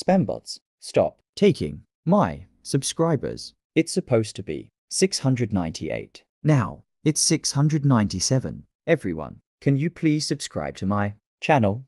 Spambots, stop. taking my subscribers. It's supposed to be 698. Now it's 697. Everyone, can you please subscribe to my channel?